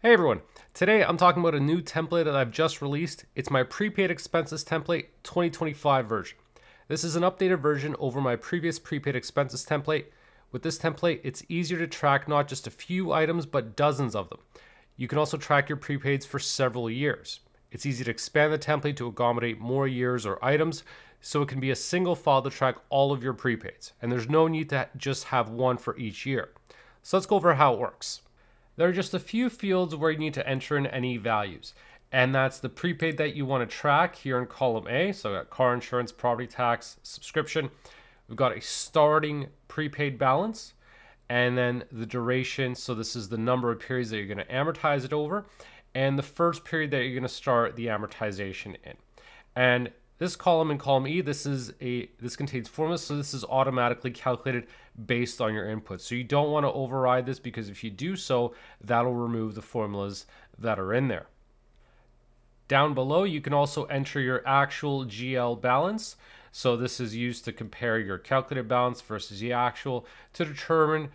Hey everyone, today I'm talking about a new template that I've just released. It's my prepaid expenses template 2025 version. This is an updated version over my previous prepaid expenses template. With this template, it's easier to track not just a few items, but dozens of them. You can also track your prepaids for several years. It's easy to expand the template to accommodate more years or items, so it can be a single file to track all of your prepaids, and there's no need to just have one for each year. So let's go over how it works. There are just a few fields where you need to enter in any values. And that's the prepaid that you want to track here in column A. So got car insurance, property tax, subscription. We've got a starting prepaid balance and then the duration. So this is the number of periods that you're going to amortize it over and the first period that you're going to start the amortization in. And this column in column E, this is a this contains formulas, so this is automatically calculated based on your input. So you don't want to override this because if you do so, that'll remove the formulas that are in there. Down below, you can also enter your actual GL balance. So this is used to compare your calculated balance versus the actual to determine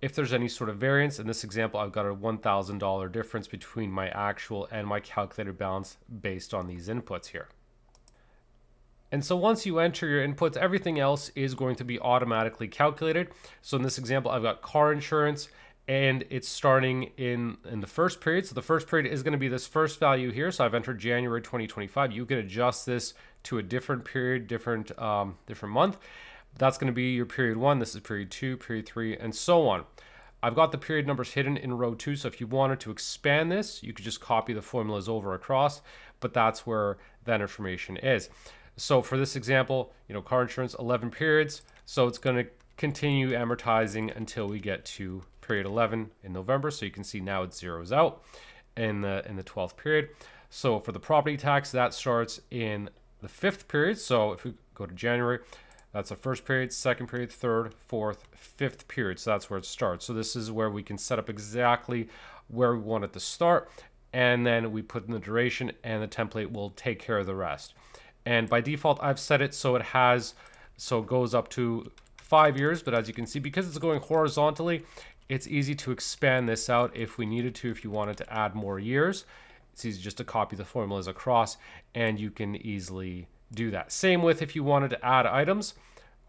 if there's any sort of variance. In this example, I've got a $1,000 difference between my actual and my calculated balance based on these inputs here. And so once you enter your inputs, everything else is going to be automatically calculated. So in this example, I've got car insurance and it's starting in, in the first period. So the first period is going to be this first value here. So I've entered January 2025. You can adjust this to a different period, different, um, different month. That's going to be your period one. This is period two, period three, and so on. I've got the period numbers hidden in row two. So if you wanted to expand this, you could just copy the formulas over across, but that's where that information is. So for this example, you know, car insurance, 11 periods. So it's going to continue amortizing until we get to period 11 in November. So you can see now it zeroes out in the, in the 12th period. So for the property tax, that starts in the fifth period. So if we go to January, that's the first period, second period, third, fourth, fifth period. So that's where it starts. So this is where we can set up exactly where we want it to start. And then we put in the duration and the template will take care of the rest. And by default, I've set it so it has, so it goes up to five years. But as you can see, because it's going horizontally, it's easy to expand this out if we needed to, if you wanted to add more years. It's easy just to copy the formulas across and you can easily do that. Same with if you wanted to add items.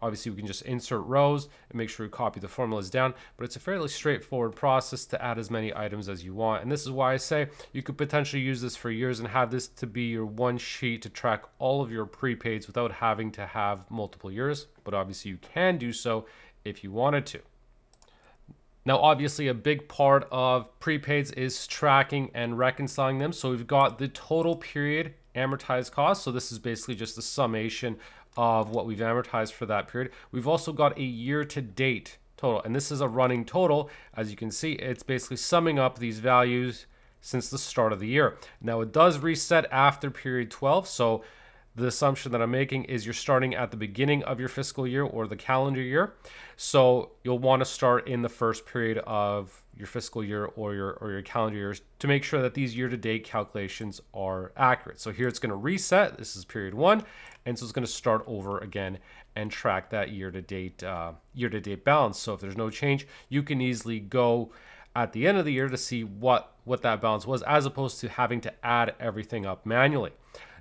Obviously, we can just insert rows and make sure we copy the formulas down, but it's a fairly straightforward process to add as many items as you want. And this is why I say you could potentially use this for years and have this to be your one sheet to track all of your prepaids without having to have multiple years. But obviously, you can do so if you wanted to. Now, obviously, a big part of prepaids is tracking and reconciling them. So we've got the total period amortized cost. So this is basically just the summation of what we've amortized for that period. We've also got a year to date total, and this is a running total. As you can see, it's basically summing up these values since the start of the year. Now it does reset after period 12, so the assumption that I'm making is you're starting at the beginning of your fiscal year or the calendar year. So you'll want to start in the first period of your fiscal year or your or your calendar years to make sure that these year-to-date calculations are accurate. So here it's going to reset. This is period one, and so it's going to start over again and track that year-to-date uh, year-to-date balance. So if there's no change, you can easily go at the end of the year to see what what that balance was, as opposed to having to add everything up manually.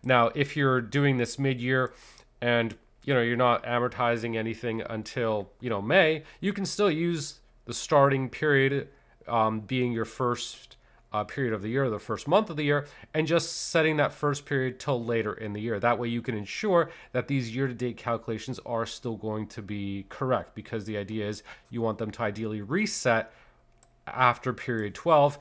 Now, if you're doing this mid-year and you know you're not amortizing anything until you know May, you can still use the starting period um, being your first uh, period of the year, the first month of the year, and just setting that first period till later in the year. That way, you can ensure that these year-to-date calculations are still going to be correct because the idea is you want them to ideally reset after period 12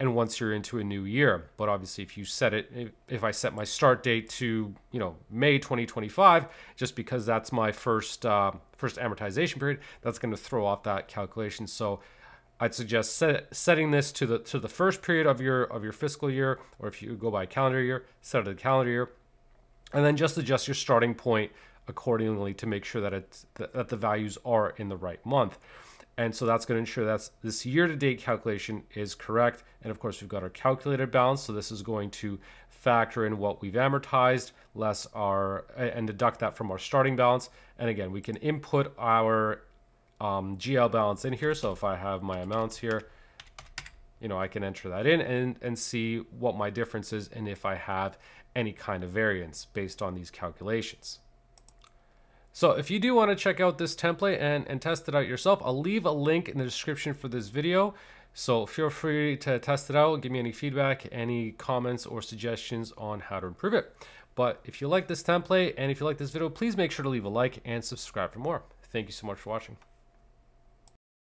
and once you're into a new year. But obviously, if you set it, if I set my start date to you know May 2025, just because that's my first uh, first amortization period, that's going to throw off that calculation. So I'd suggest set, setting this to the to the first period of your of your fiscal year, or if you go by calendar year, set it to the calendar year, and then just adjust your starting point accordingly to make sure that it's that the values are in the right month. And so that's going to ensure that this year-to-date calculation is correct. And of course, we've got our calculated balance. So this is going to factor in what we've amortized less our and deduct that from our starting balance. And again, we can input our um, GL balance in here. So if I have my amounts here, you know, I can enter that in and, and see what my difference is and if I have any kind of variance based on these calculations. So if you do want to check out this template and, and test it out yourself, I'll leave a link in the description for this video. So feel free to test it out, give me any feedback, any comments or suggestions on how to improve it. But if you like this template and if you like this video, please make sure to leave a like and subscribe for more. Thank you so much for watching.